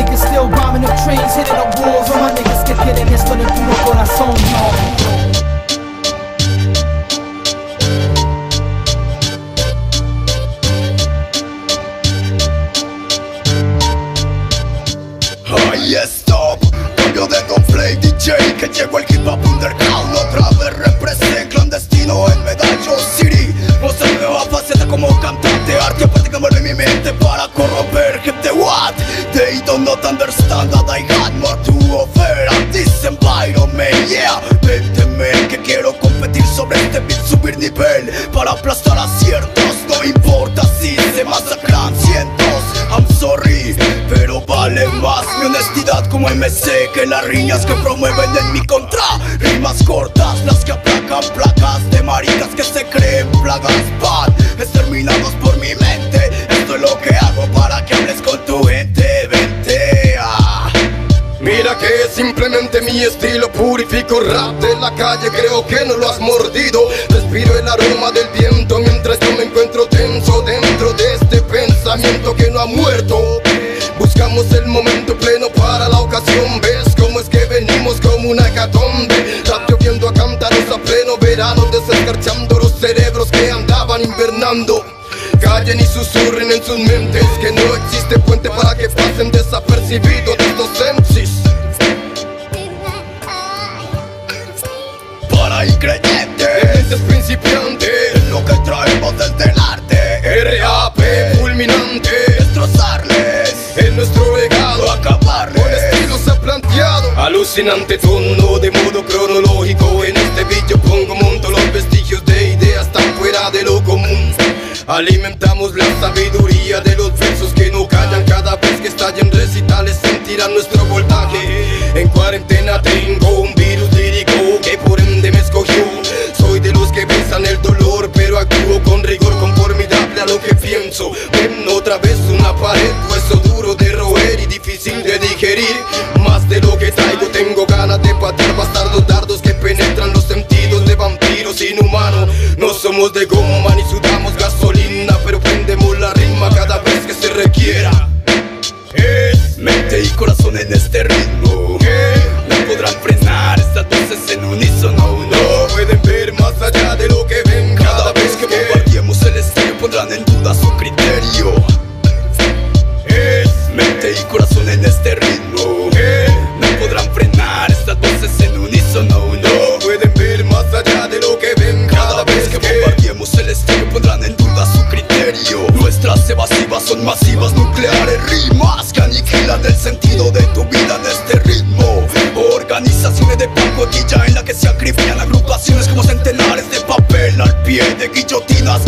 niggas still bombing up trains, hitting up walls. All my niggas get getting esto en tu no corazón, no. Vale más mi honestidad como MC que las riñas que promueven en mi contra. Rimas cortas, las que aplacan placas de maricas que se creen plagas bad, exterminados por mi mente. Esto es lo que hago para que hables con tu gente. Vente. Mira que simplemente mi estilo purifico rap de la calle, creo que no lo has mordido. Respiro el aroma del viento mientras yo me encuentro tenso dentro de este pensamiento que no ha muerto. Buscamos el momento pleno para la ocasión, ves cómo es que venimos como una hecatombe. Rap lloviendo a cántaros a pleno verano, desescarchando los cerebros que andaban invernando. Callen y susurren en sus mentes que no existe puente para que pasen desapercibidos Alucinante tono de modo cronológico. En este vídeo pongo monto los vestigios de ideas tan fuera de lo común. Alimentamos la sabiduría de los versos que no callan Cada vez que estallen recitales sentirán nuestro voltaje. En cuarentena tengo un virus lírico que por ende me escogió. Soy de los que besan el dolor pero actúo con rigor conformidable a lo que pienso. Ven otra vez una pared, モでゴマにす aniquilan el sentido de tu vida en este ritmo. Organizaciones de pacotilla en la que se acribillan agrupaciones como centenares de papel al pie de guillotina.